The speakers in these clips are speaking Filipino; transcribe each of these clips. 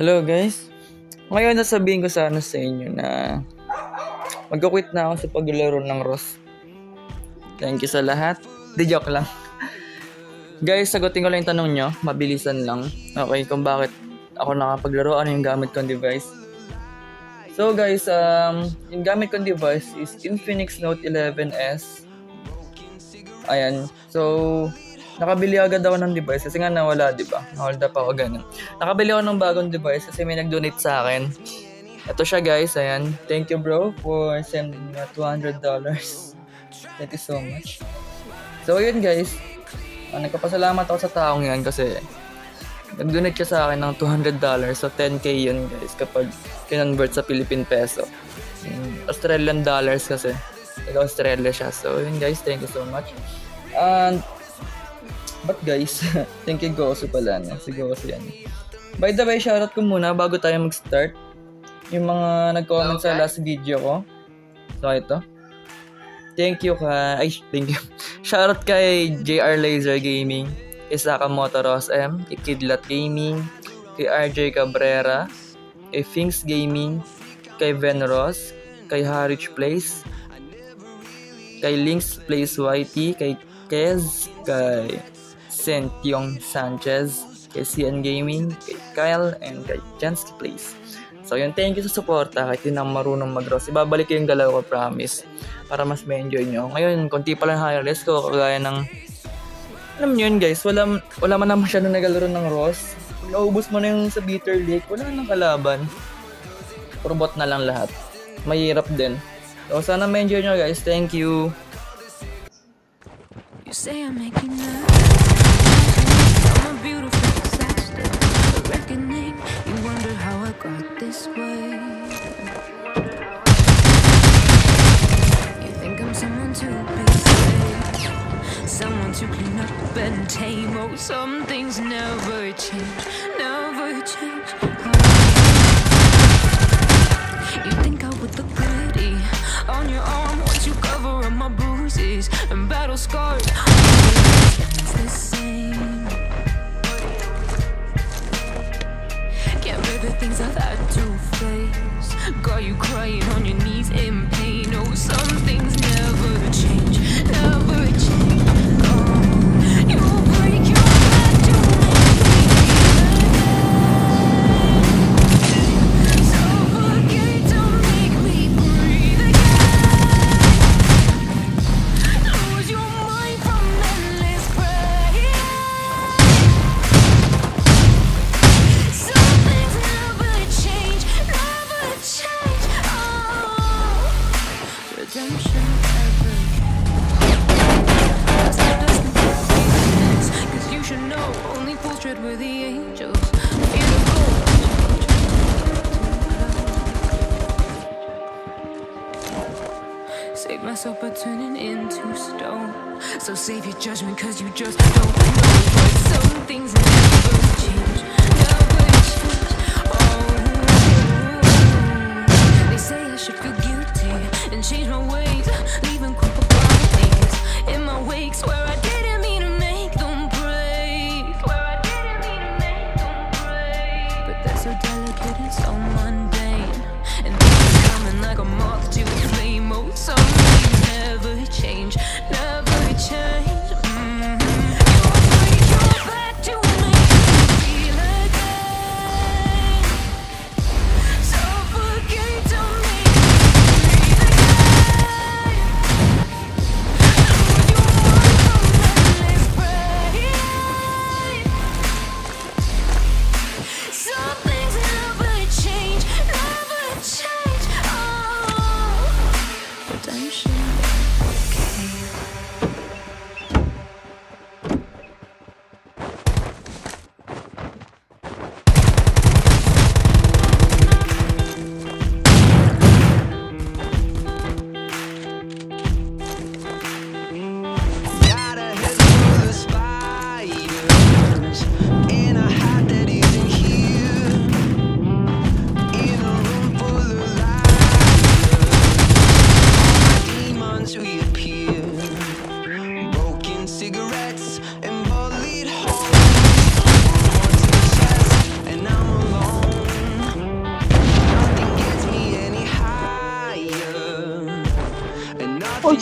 Hello guys. Ngayon nasabihin ko sana sa inyo na magka-quit na ako sa paglaro ng Ross. Thank you sa lahat. Di joke lang. guys, sagutin ko lang yung tanong nyo. Mabilisan lang. Okay, kung bakit ako nakapaglaro, ano yung gamit kong device. So guys, um, yung gamit kong device is Infinix Note 11S. Ayan. So, nakabili agad ako ng device kasi nga nawala, di ba? Hold up ako ganun. Nakabili ako ng bagong device kasi may nag-donate sa akin. Ito siya guys, ayan. Thank you bro for sending me $200. Thank you so much. So yun guys, uh, nagpapasalamat ako sa taong yan kasi nag-donate siya sa akin ng $200. So 10k yun guys kapag kinonvert sa Philippine peso. Australian dollars kasi. Taga Australia siya. So yun guys, thank you so much. And But guys, thank you Gosu pala no? Si Gosu yan. By the way, shoutout ko muna bago tayo mag-start. Yung mga nag-comment sa last video ko. So, ito. Thank you kay... Ay, thank you. Shoutout kay JR Laser Gaming, kay Sakamoto Ross M, kay Kidlat Gaming, kay RJ Cabrera, kay Finks Gaming, kay Ven Ross, kay Harwich Place, kay Links Place YT, kay Kez, kay Sent Sanchez, kay CN Gaming, kay Kyle, and kay Jansky Place. So yun, thank you sa suporta kahit di na marunong mag-roast. Ibabalik ko yung galaw ko, promise. Para mas ma-enjoy nyo. Ngayon, konti pa lang hireless ko, kagaya ng... Alam nyo yun guys, wala, wala man naman masyado nagalaro ng Ross. Pag naubos mo na yung sa Bitter Lake, wala nang kalaban. Puro bot na lang lahat. Mahirap din. So sana ma-enjoy nyo guys. Thank you. You say I'm making love. Some things never change, never change. You think I would look pretty on your arm once you cover up my bruises and battle scars. Save myself by turning into stone. So save your judgment, cause you just don't know. But some things never change,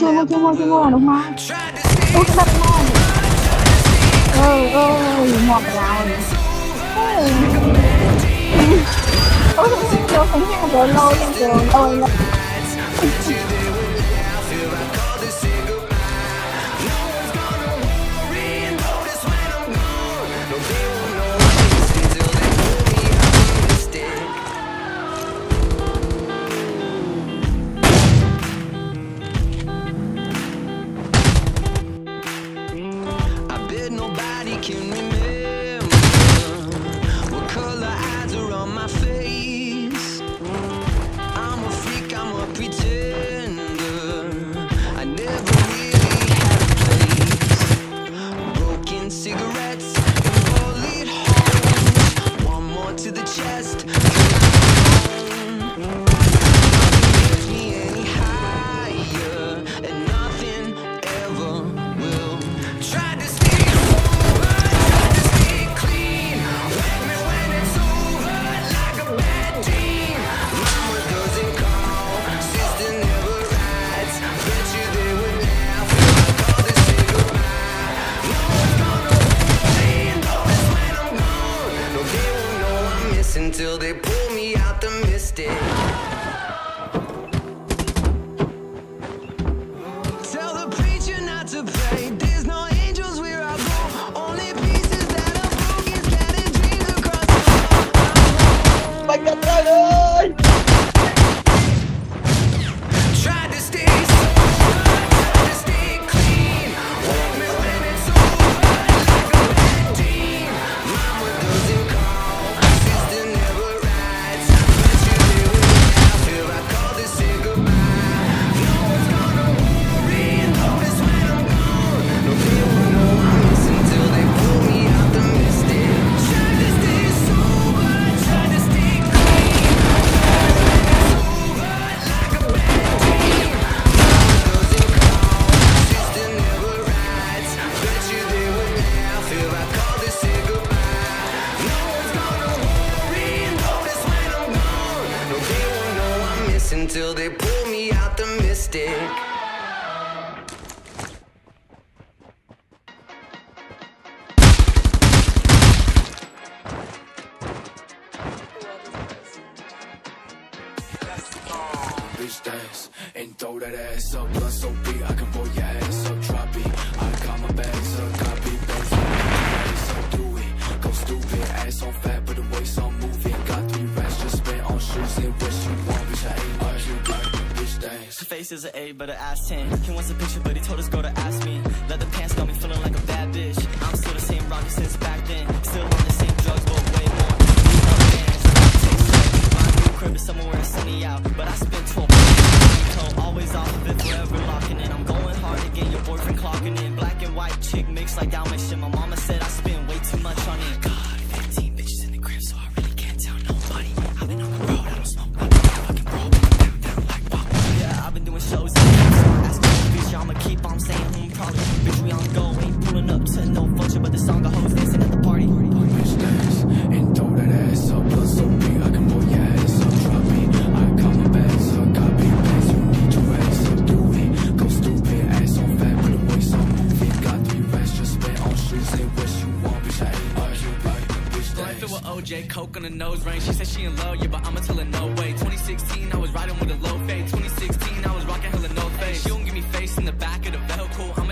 chưa mua chưa mua chưa mua đúng không ôi cái đặt ngon ơi ơi ngọt dài ôi ôi ôi tôi không biết rồi lâu rồi ôi cigarettes and bullet holes. One more to the chest. be optimistic. face is an A, but an ass 10. He wants a picture, but he told his girl to ask me. Leather pants got me feeling like a bad bitch. I'm still the same Rocky since back then. Still on the coke on the nose ring. She said she in love, yeah, but I'ma tell her no way. 2016, I was riding with a low fade. 2016, I was rocking hella no face. She don't give me face in the back of the vehicle. I'm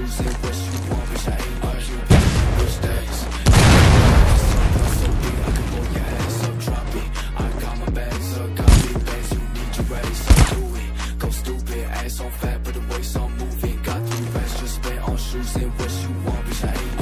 choosing what you want, bitch, I ain't arguing those days Stupid ass on fat, but the waist on moving. Got three racks, just spent on shoes and what you want, bitch. I ain't.